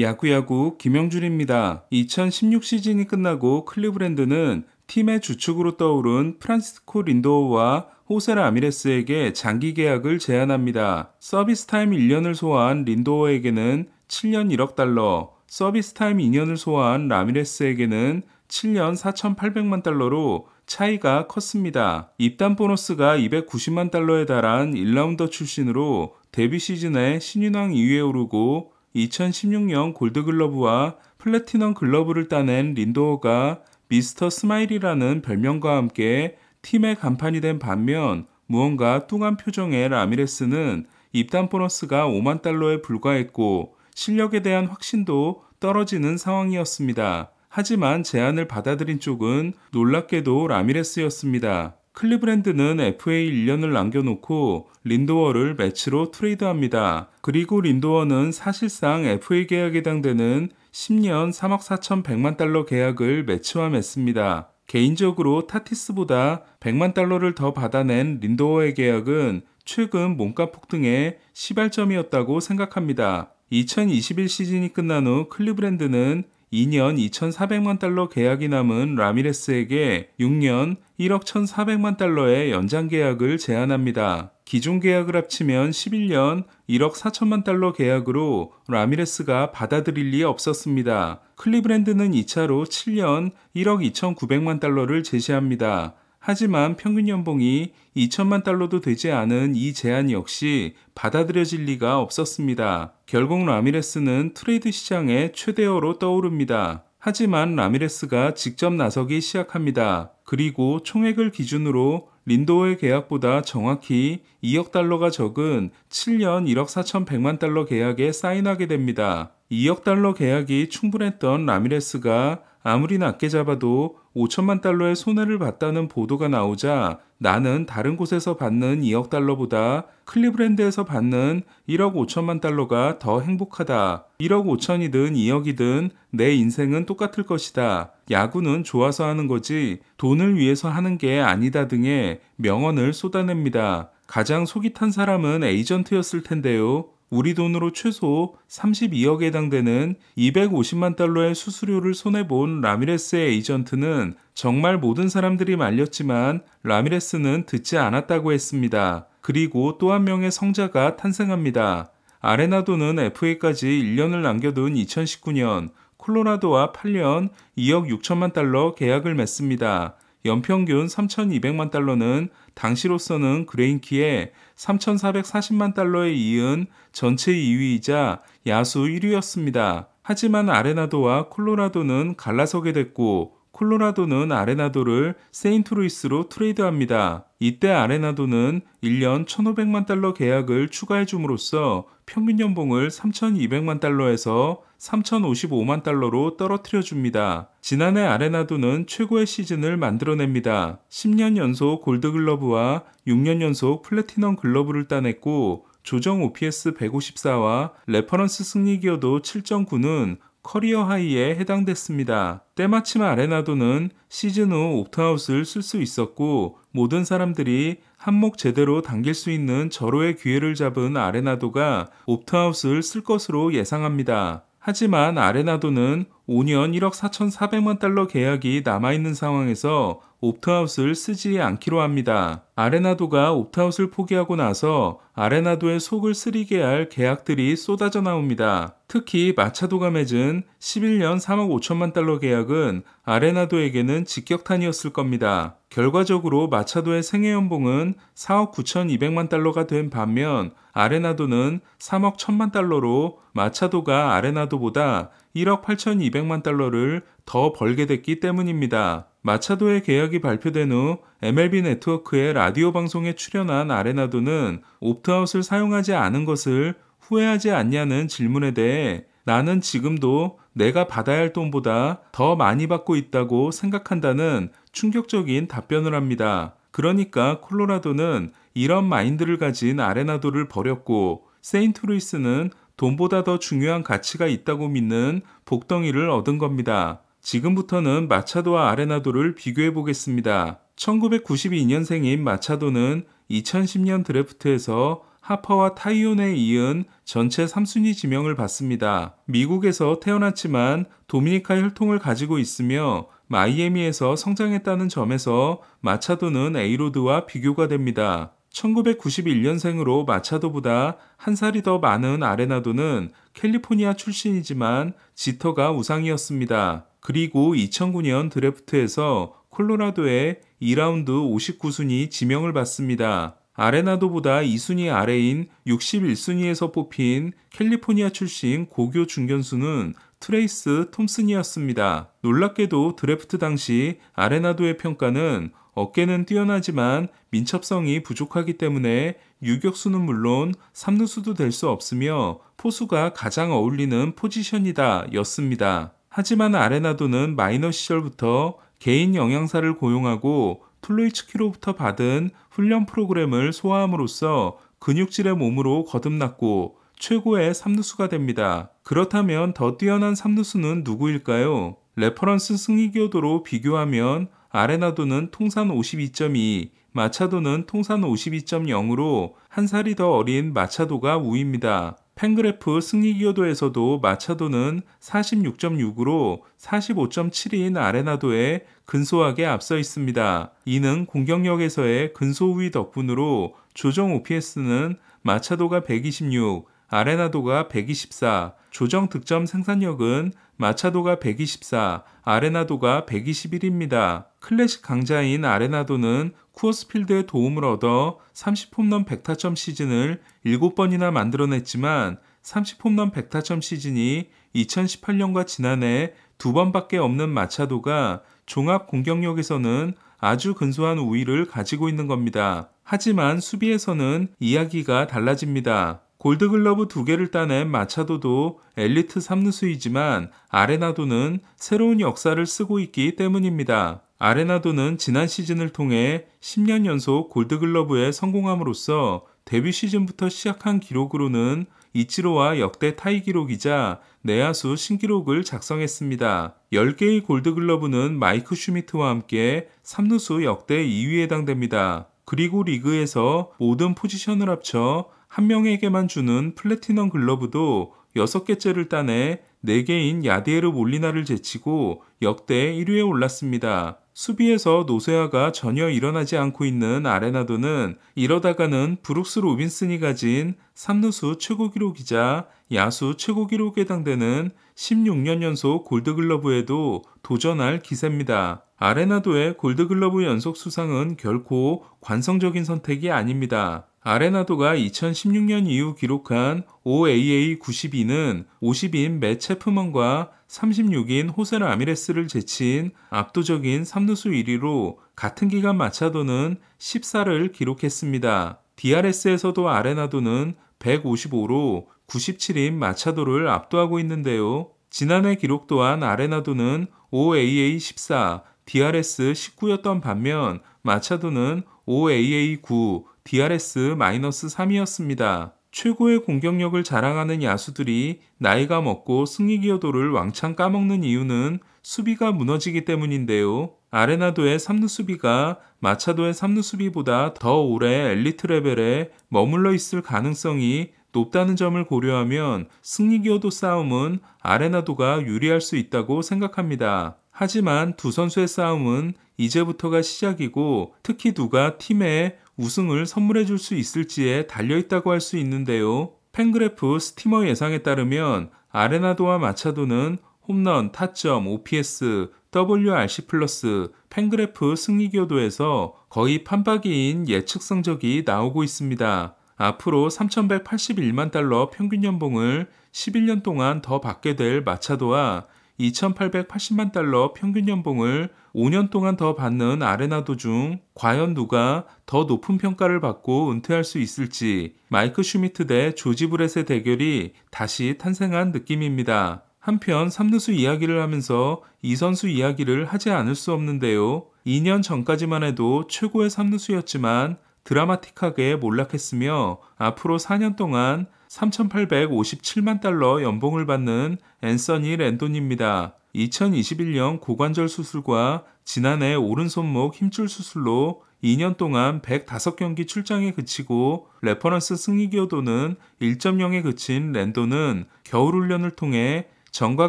야구야구 김형준입니다. 2016 시즌이 끝나고 클리브랜드는 팀의 주축으로 떠오른 프란시스코 린도어와 호세 라미레스에게 장기 계약을 제안합니다. 서비스 타임 1년을 소화한 린도어에게는 7년 1억 달러, 서비스 타임 2년을 소화한 라미레스에게는 7년 4,800만 달러로 차이가 컸습니다. 입단 보너스가 290만 달러에 달한 1라운더 출신으로 데뷔 시즌에 신인왕 2위에 오르고 2016년 골드글러브와 플래티넘 글러브를 따낸 린도어가 미스터 스마일이라는 별명과 함께 팀의 간판이 된 반면 무언가 뚱한 표정의 라미레스는 입단 보너스가 5만 달러에 불과했고 실력에 대한 확신도 떨어지는 상황이었습니다. 하지만 제안을 받아들인 쪽은 놀랍게도 라미레스였습니다. 클리브랜드는 FA 1년을 남겨놓고 린도어를 메츠로 트레이드합니다. 그리고 린도어는 사실상 FA 계약에 해당되는 10년 3억 4천100만 달러 계약을 메츠와 맺습니다. 개인적으로 타티스보다 100만 달러를 더 받아낸 린도어의 계약은 최근 몸값 폭등의 시발점이었다고 생각합니다. 2021 시즌이 끝난 후 클리브랜드는 2년 2,400만 달러 계약이 남은 라미레스에게 6년 1억 1,400만 달러의 연장 계약을 제안합니다. 기존 계약을 합치면 11년 1억 4천만 달러 계약으로 라미레스가 받아들일 리 없었습니다. 클리브랜드는 2차로 7년 1억 2,900만 달러를 제시합니다. 하지만 평균 연봉이 2천만 달러도 되지 않은 이 제안 역시 받아들여질 리가 없었습니다. 결국 라미레스는 트레이드 시장의 최대어로 떠오릅니다. 하지만 라미레스가 직접 나서기 시작합니다. 그리고 총액을 기준으로 린도어의 계약보다 정확히 2억 달러가 적은 7년 1억 4천100만 달러 계약에 사인하게 됩니다. 2억 달러 계약이 충분했던 라미레스가 아무리 낮게 잡아도 5천만 달러의 손해를 봤다는 보도가 나오자 나는 다른 곳에서 받는 2억 달러보다 클리브랜드에서 받는 1억 5천만 달러가 더 행복하다. 1억 5천이든 2억이든 내 인생은 똑같을 것이다. 야구는 좋아서 하는 거지 돈을 위해서 하는 게 아니다 등의 명언을 쏟아냅니다. 가장 속이 탄 사람은 에이전트였을 텐데요. 우리 돈으로 최소 32억에 해당되는 250만 달러의 수수료를 손해본 라미레스의 에이전트는 정말 모든 사람들이 말렸지만 라미레스는 듣지 않았다고 했습니다. 그리고 또 한 명의 성자가 탄생합니다. 아레나도는 FA까지 1년을 남겨둔 2019년 콜로라도와 8년 2억 6천만 달러 계약을 맺습니다. 연평균 3,200만 달러는 당시로서는 그레인키에 3,440만 달러에 이은 전체 2위이자 야수 1위였습니다. 하지만 아레나도와 콜로라도는 갈라서게 됐고 콜로라도는 아레나도를 세인트루이스로 트레이드합니다. 이때 아레나도는 1년 1,500만 달러 계약을 추가해 줌으로써 평균 연봉을 3,200만 달러에서 3,055만 달러로 떨어뜨려 줍니다. 지난해 아레나도는 최고의 시즌을 만들어냅니다. 10년 연속 골드글러브와 6년 연속 플래티넘 글러브를 따냈고 조정 OPS 154와 레퍼런스 승리 기여도 7.9는 커리어 하이에 해당됐습니다. 때마침 아레나도는 시즌 후 옵트아웃을 쓸 수 있었고 모든 사람들이 한몫 제대로 당길 수 있는 절호의 기회를 잡은 아레나도가 옵트아웃을 쓸 것으로 예상합니다. 하지만 아레나도는 5년 1억 4,400만 달러 계약이 남아있는 상황에서 옵트아웃을 쓰지 않기로 합니다. 아레나도가 옵트아웃을 포기하고 나서 아레나도의 속을 쓰리게 할 계약들이 쏟아져 나옵니다. 특히 마차도가 맺은 11년 3억 5천만 달러 계약은 아레나도에게는 직격탄이었을 겁니다. 결과적으로 마차도의 생애 연봉은 4억 9천2백만 달러가 된 반면 아레나도는 3억 1천만 달러로 마차도가 아레나도보다 1억 8천2백만 달러를 더 벌게 됐기 때문입니다. 마차도의 계약이 발표된 후 MLB 네트워크의 라디오 방송에 출연한 아레나도는 옵트아웃을 사용하지 않은 것을 후회하지 않냐는 질문에 대해 나는 지금도 내가 받아야 할 돈보다 더 많이 받고 있다고 생각한다는 충격적인 답변을 합니다. 그러니까 콜로라도는 이런 마인드를 가진 아레나도를 버렸고 세인트루이스는 돈보다 더 중요한 가치가 있다고 믿는 복덩이를 얻은 겁니다. 지금부터는 마차도와 아레나도를 비교해 보겠습니다. 1992년생인 마차도는 2010년 드래프트에서 하퍼와 타이온에 이은 전체 3순위 지명을 받습니다. 미국에서 태어났지만 도미니카 혈통을 가지고 있으며 마이애미에서 성장했다는 점에서 마차도는 에이로드와 비교가 됩니다. 1991년생으로 마차도보다 한 살이 더 많은 아레나도는 캘리포니아 출신이지만 지터가 우상이었습니다. 그리고 2009년 드래프트에서 콜로라도의 2라운드 59순위 지명을 받습니다. 아레나도보다 2순위 아래인 61순위에서 뽑힌 캘리포니아 출신 고교 중견수는 트레이스 톰슨이었습니다. 놀랍게도 드래프트 당시 아레나도의 평가는 어깨는 뛰어나지만 민첩성이 부족하기 때문에 유격수는 물론 3루수도 될 수 없으며 포수가 가장 어울리는 포지션이다 였습니다. 하지만 아레나도는 마이너 시절부터 개인 영양사를 고용하고 툴로위츠키로부터 받은 훈련 프로그램을 소화함으로써 근육질의 몸으로 거듭났고 최고의 3루수가 됩니다. 그렇다면 더 뛰어난 3루수는 누구일까요? 레퍼런스 승리 기여도로 비교하면 아레나도는 통산 52.2, 마차도는 통산 52.0으로 한 살이 더 어린 마차도가 우위입니다. 팬그래프 승리 기여도에서도 마차도는 46.6으로 45.7인 아레나도에 근소하게 앞서 있습니다. 이는 공격력에서의 근소 우위 덕분으로 조정 OPS는 마차도가 126, 아레나도가 124, 조정 득점 생산력은 마차도가 124, 아레나도가 121입니다. 클래식 강자인 아레나도는 쿠어스필드의 도움을 얻어 30홈런 100타점 시즌을 7번이나 만들어냈지만 30홈런 100타점 시즌이 2018년과 지난해 두 번밖에 없는 마차도가 종합 공격력에서는 아주 근소한 우위를 가지고 있는 겁니다. 하지만 수비에서는 이야기가 달라집니다. 골드글러브 두 개를 따낸 마차도도 엘리트 3루수이지만 아레나도는 새로운 역사를 쓰고 있기 때문입니다. 아레나도는 지난 시즌을 통해 10년 연속 골드글러브에 성공함으로써 데뷔 시즌부터 시작한 기록으로는 이치로와 역대 타이 기록이자 내야수 신기록을 작성했습니다. 10개의 골드글러브는 마이크 슈미트와 함께 3루수 역대 2위에 해당됩니다. 그리고 리그에서 모든 포지션을 합쳐 한 명에게만 주는 플래티넘 글러브도 6개째를 따내 4개인 야디에르 몰리나를 제치고 역대 1위에 올랐습니다. 수비에서 노쇠화가 전혀 일어나지 않고 있는 아레나도는 이러다가는 브룩스 로빈슨이 가진 3루수 최고 기록이자 야수 최고 기록에 해당되는 16년 연속 골드글러브에도 도전할 기세입니다. 아레나도의 골드글러브 연속 수상은 결코 관성적인 선택이 아닙니다. 아레나도가 2016년 이후 기록한 OAA 92는 50인 매 체프먼과 36인 호세 라미레스를 제친 압도적인 3루수 1위로 같은 기간 마차도는 14를 기록했습니다. DRS에서도 아레나도는 155로 97인 마차도를 압도하고 있는데요. 지난해 기록 또한 아레나도는 OAA 14, DRS 19였던 반면 마차도는 OAA 9, DRS-3이었습니다. 최고의 공격력을 자랑하는 야수들이 나이가 먹고 승리 기여도를 왕창 까먹는 이유는 수비가 무너지기 때문인데요. 아레나도의 3루 수비가 마차도의 3루 수비보다 더 오래 엘리트 레벨에 머물러 있을 가능성이 높다는 점을 고려하면 승리 기여도 싸움은 아레나도가 유리할 수 있다고 생각합니다. 하지만 두 선수의 싸움은 이제부터가 시작이고 특히 누가 팀에 우승을 선물해 줄 수 있을지에 달려 있다고 할 수 있는데요. 팬그래프 스티머 예상에 따르면 아레나도와 마차도는 홈런, 타점, OPS, WRC 플러스, 팬그래프 승리 기여도에서 거의 판박이인 예측 성적이 나오고 있습니다. 앞으로 3,181만 달러 평균 연봉을 11년 동안 더 받게 될 마차도와 2,880만 달러 평균 연봉을 5년 동안 더 받는 아레나도 중 과연 누가 더 높은 평가를 받고 은퇴할 수 있을지 마이크 슈미트 대 조지 브렛의 대결이 다시 탄생한 느낌입니다. 한편 삼루수 이야기를 하면서 이 선수 이야기를 하지 않을 수 없는데요. 2년 전까지만 해도 최고의 삼루수였지만 드라마틱하게 몰락했으며 앞으로 4년 동안 3,857만 달러 연봉을 받는 앤서니 랜돈입니다. 2021년 고관절 수술과 지난해 오른손목 힘줄 수술로 2년 동안 105경기 출장에 그치고 레퍼런스 승리 기여도는 1.0에 그친 랜돈은 겨울 훈련을 통해 전과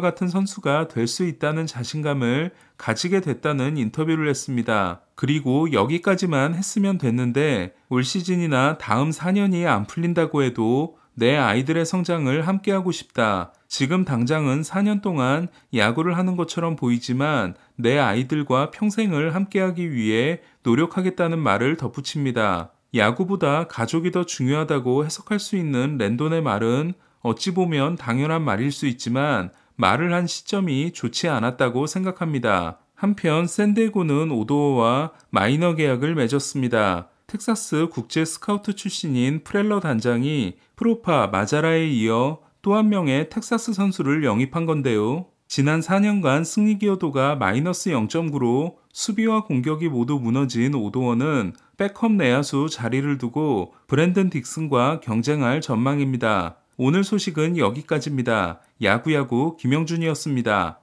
같은 선수가 될 수 있다는 자신감을 가지게 됐다는 인터뷰를 했습니다. 그리고 여기까지만 했으면 됐는데 올 시즌이나 다음 4년이 안 풀린다고 해도 내 아이들의 성장을 함께하고 싶다. 지금 당장은 4년 동안 야구를 하는 것처럼 보이지만 내 아이들과 평생을 함께하기 위해 노력하겠다는 말을 덧붙입니다. 야구보다 가족이 더 중요하다고 해석할 수 있는 랜돈의 말은 어찌 보면 당연한 말일 수 있지만 말을 한 시점이 좋지 않았다고 생각합니다. 한편 샌디에고는 오도어와 마이너 계약을 맺었습니다. 텍사스 국제 스카우트 출신인 프렐러 단장이 프로파 마자라에 이어 또 한 명의 텍사스 선수를 영입한 건데요. 지난 4년간 승리 기여도가 마이너스 0.9로 수비와 공격이 모두 무너진 오도어는 백업 내야수 자리를 두고 브랜든 딕슨과 경쟁할 전망입니다. 오늘 소식은 여기까지입니다. 야구야구 김형준이었습니다.